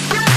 Yeah.